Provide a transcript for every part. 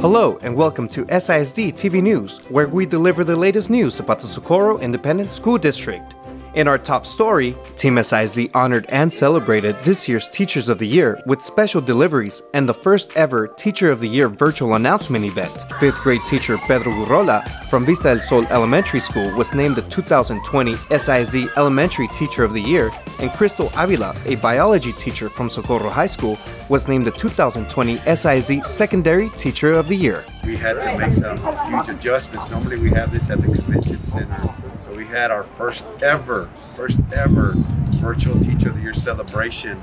Hello and welcome to SISD TV News, where we deliver the latest news about the Socorro Independent School District. In our top story, Team SISD honored and celebrated this year's Teachers of the Year with special deliveries and the first ever Teacher of the Year virtual announcement event. Fifth grade teacher Pedro Gurrola from Vista del Sol Elementary School was named the 2020 SISD Elementary Teacher of the Year, and Crystal Avila, a biology teacher from Socorro High School, was named the 2020 SISD Secondary Teacher of the Year. We had to make some huge adjustments. Normally we have this at the convention center. So we had our first ever, first ever virtual Teacher of the Year celebration.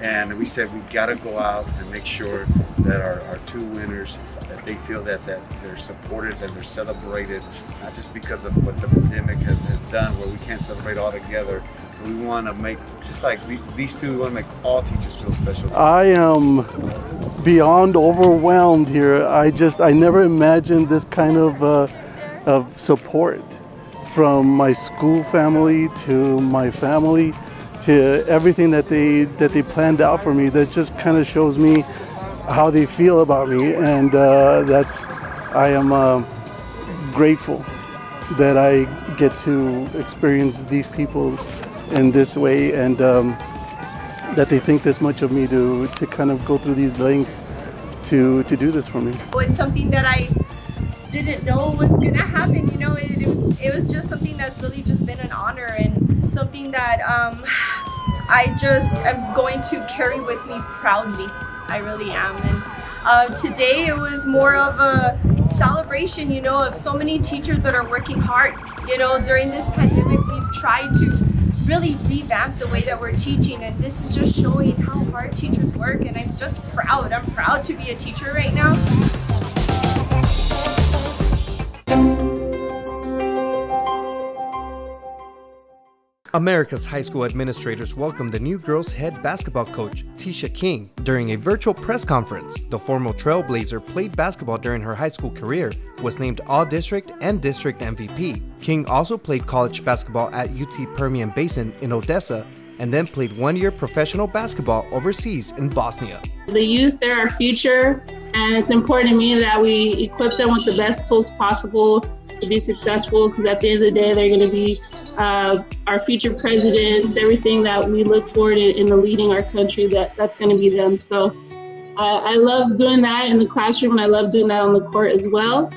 And we said we gotta go out and make sure that our, our two winners, that they feel that, that they're supported, that they're celebrated, not just because of what the pandemic has, has done, where we can't celebrate all together. So we wanna make, just like we, these two, we wanna make all teachers feel special. I am beyond overwhelmed here. I just, I never imagined this kind of, uh, of support from my school family to my family to everything that they that they planned out for me that just kind of shows me how they feel about me and uh, that's I am uh, grateful that I get to experience these people in this way and um, that they think this much of me to to kind of go through these lengths to to do this for me. It's something that I didn't know was gonna happen. You know, it, it was just something that's really just been an honor and something that um, I just am going to carry with me proudly. I really am. And uh, today it was more of a celebration, you know, of so many teachers that are working hard. You know, during this pandemic, we've tried to really revamp the way that we're teaching and this is just showing how hard teachers work and I'm just proud. I'm proud to be a teacher right now. Americas high school administrators welcomed the new girls' head basketball coach, Tisha King, during a virtual press conference. The former Trailblazer played basketball during her high school career, was named All District and District MVP. King also played college basketball at UT Permian Basin in Odessa and then played one year professional basketball overseas in Bosnia. The youth, they're our future, and it's important to me that we equip them with the best tools possible to be successful because at the end of the day, they're going to be uh, our future presidents, everything that we look forward in, in the leading our country, that, that's going to be them. So uh, I love doing that in the classroom and I love doing that on the court as well.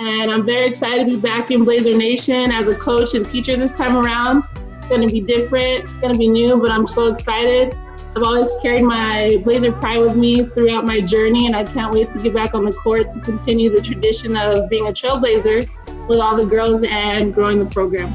And I'm very excited to be back in Blazer Nation as a coach and teacher this time around. It's going to be different, it's going to be new, but I'm so excited. I've always carried my Blazer pride with me throughout my journey, and I can't wait to get back on the court to continue the tradition of being a trailblazer with all the girls and growing the program.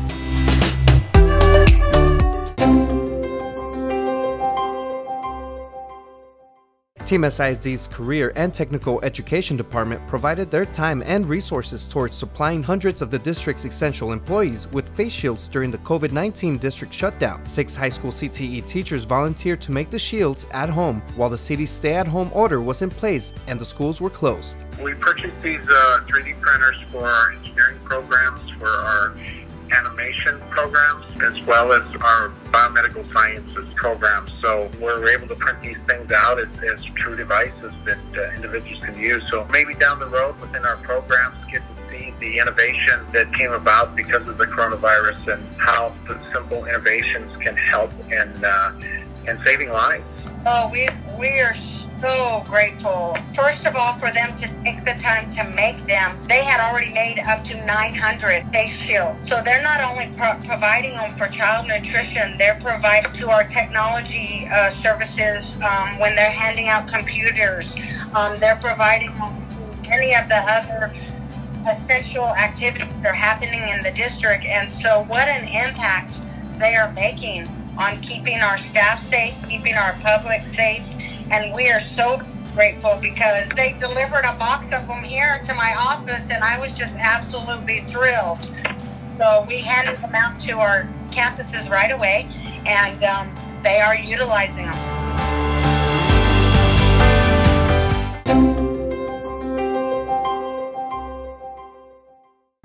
Team SISD's Career and Technical Education Department provided their time and resources towards supplying hundreds of the district's essential employees with face shields during the COVID 19 district shutdown. Six high school CTE teachers volunteered to make the shields at home while the city's stay at home order was in place and the schools were closed. We purchased these uh, 3D printers for our engineering programs, for our animation programs as well as our biomedical sciences programs. So we're able to print these things out as, as true devices that uh, individuals can use. So maybe down the road within our programs, get to see the innovation that came about because of the coronavirus and how the simple innovations can help in, uh, in saving lives. Oh, we we are grateful. First of all, for them to take the time to make them. They had already made up to 900 face shields. So they're not only pro- providing them for child nutrition, they're providing to our technology uh, services um, when they're handing out computers. Um, they're providing them to any of the other essential activities that are happening in the district. And so, what an impact they are making on keeping our staff safe, keeping our public safe. And we are so grateful because they delivered a box of them here to my office, and I was just absolutely thrilled. So we handed them out to our campuses right away, and um, they are utilizing them.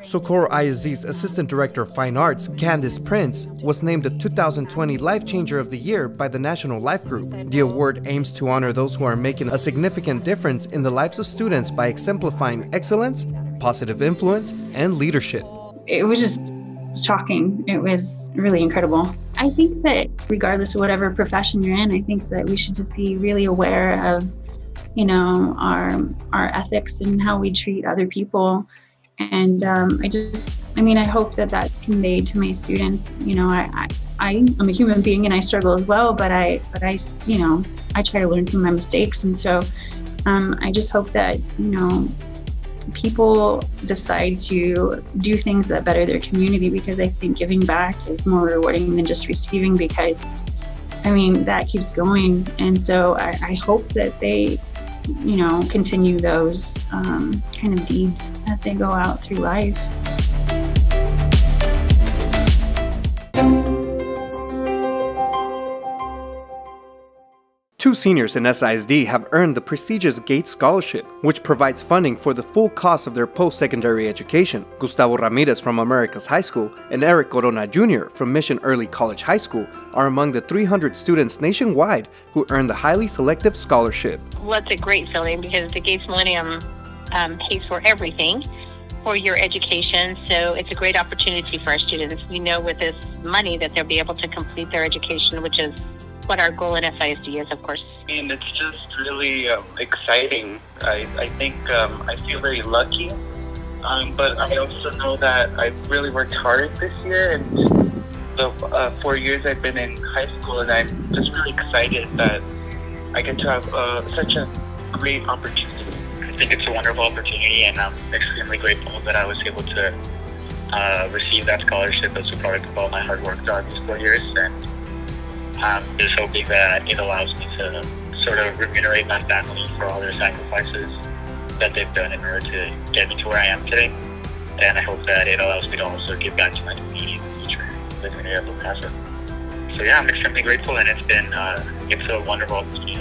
Socorro ISD's Assistant Director of Fine Arts, Candice Prince, was named the 2020 Life Changer of the Year by the National Life Group. The award aims to honor those who are making a significant difference in the lives of students by exemplifying excellence, positive influence, and leadership. It was just shocking. It was really incredible. I think that regardless of whatever profession you're in, I think that we should just be really aware of, you know, our our ethics and how we treat other people and um, I just, I mean, I hope that that's conveyed to my students. You know, I, I, I am a human being and I struggle as well, but I, but I, you know, I try to learn from my mistakes, and so um, I just hope that you know people decide to do things that better their community because I think giving back is more rewarding than just receiving because I mean that keeps going and so I, I hope that they you know, continue those um, kind of deeds as they go out through life. Two seniors in SISD have earned the prestigious Gates Scholarship, which provides funding for the full cost of their post secondary education. Gustavo Ramirez from Americas High School and Eric Corona Jr. from Mission Early College High School are among the 300 students nationwide who earned the highly selective scholarship. Well, it's a great feeling because the Gates Millennium um, pays for everything for your education. So it's a great opportunity for our students. We know with this money that they'll be able to complete their education, which is what our goal in SISD is, of course. And it's just really um, exciting. I, I think um, I feel very lucky, um, but I also know that I've really worked hard this year and the uh, four years I've been in high school, and I'm just really excited that I get to have uh, such a great opportunity. I think it's a wonderful opportunity, and I'm extremely grateful that I was able to uh, receive that scholarship as a product of all my hard work throughout these four years. And I'm just hoping that it allows me to sort of remunerate my family for all their sacrifices that they've done in order to get me to where I am today. And I hope that it allows me to also give back to my community in the future, at El Paso. So yeah, I'm extremely grateful, and it's been uh, it's a wonderful opportunity.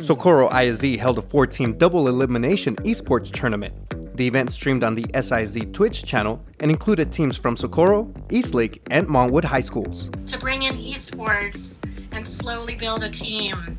Socorro ISD held a 14 double elimination esports tournament. The event streamed on the SISD Twitch channel and included teams from Socorro, Eastlake, and Montwood High Schools. To bring in esports and slowly build a team,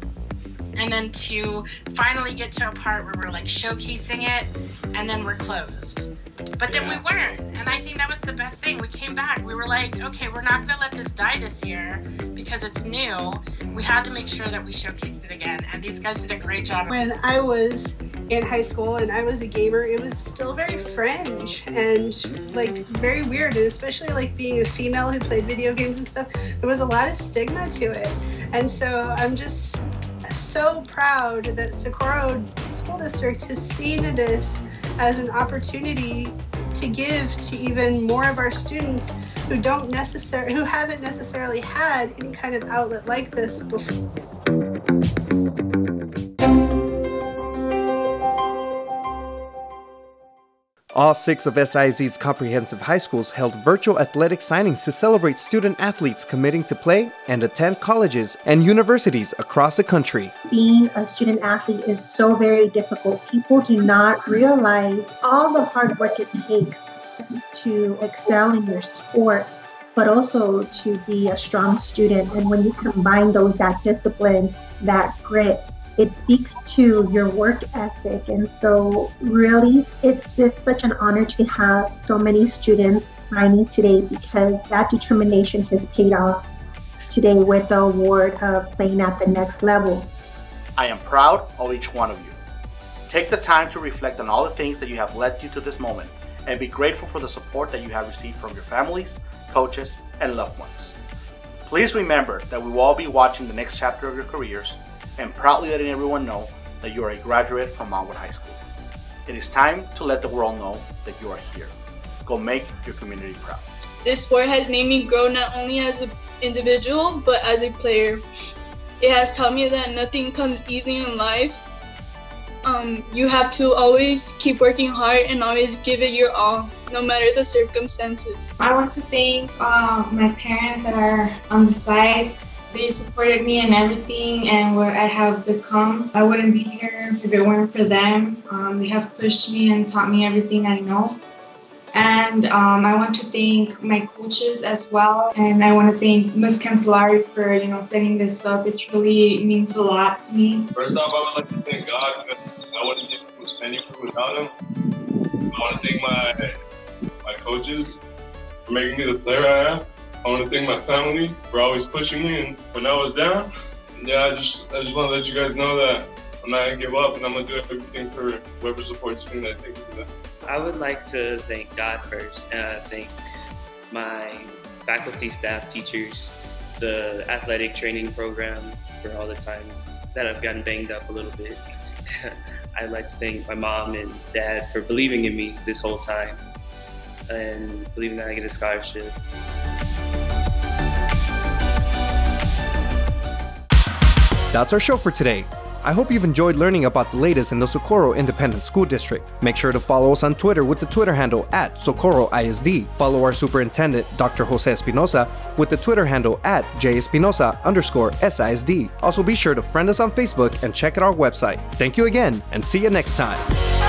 and then to finally get to a part where we're like showcasing it, and then we're closed. But then we weren't, and I think that was the best thing. We came back. We were like, okay, we're not gonna let this die this year because it's new. We had to make sure that we showcased it again, and these guys did a great job. When I was in high school and I was a gamer, it was still very fringe and like very weird, and especially like being a female who played video games and stuff, there was a lot of stigma to it. And so I'm just so proud that Socorro School District has seen this as an opportunity to give to even more of our students who don't necessarily who haven't necessarily had any kind of outlet like this before. All six of SISD's comprehensive high schools held virtual athletic signings to celebrate student athletes committing to play and attend colleges and universities across the country. Being a student athlete is so very difficult. People do not realize all the hard work it takes to excel in your sport, but also to be a strong student. And when you combine those, that discipline, that grit, it speaks to your work ethic. And so, really, it's just such an honor to have so many students signing today because that determination has paid off today with the award of playing at the next level. I am proud of each one of you. Take the time to reflect on all the things that you have led you to this moment and be grateful for the support that you have received from your families, coaches, and loved ones. Please remember that we will all be watching the next chapter of your careers and proudly letting everyone know that you are a graduate from Montwood High School. It is time to let the world know that you are here. Go make your community proud. This sport has made me grow not only as an individual, but as a player. It has taught me that nothing comes easy in life. Um, you have to always keep working hard and always give it your all, no matter the circumstances. I want to thank um, my parents that are on the side They supported me in everything and what I have become. I wouldn't be here if it weren't for them. Um, they have pushed me and taught me everything I know. And um, I want to thank my coaches as well. And I want to thank Ms. Cancelari for, you know, setting this up. It truly means a lot to me. First off, I would like to thank God because I wouldn't be anywhere without him. I want to thank my my coaches for making me the player I am. I want to thank my family for always pushing me and when I was down. Yeah, I just I just want to let you guys know that I'm not gonna give up and I'm gonna do everything for whoever supports me and I think for that. I would like to thank God first and I thank my faculty, staff, teachers, the athletic training program for all the times that I've gotten banged up a little bit. I'd like to thank my mom and dad for believing in me this whole time and believing that I get a scholarship. That's our show for today. I hope you've enjoyed learning about the latest in the Socorro Independent School District. Make sure to follow us on Twitter with the Twitter handle at Socorro ISD. Follow our superintendent, Dr. Jose Espinoza, with the Twitter handle at jespinoza underscore SISD. Also be sure to friend us on Facebook and check out our website. Thank you again, and see you next time.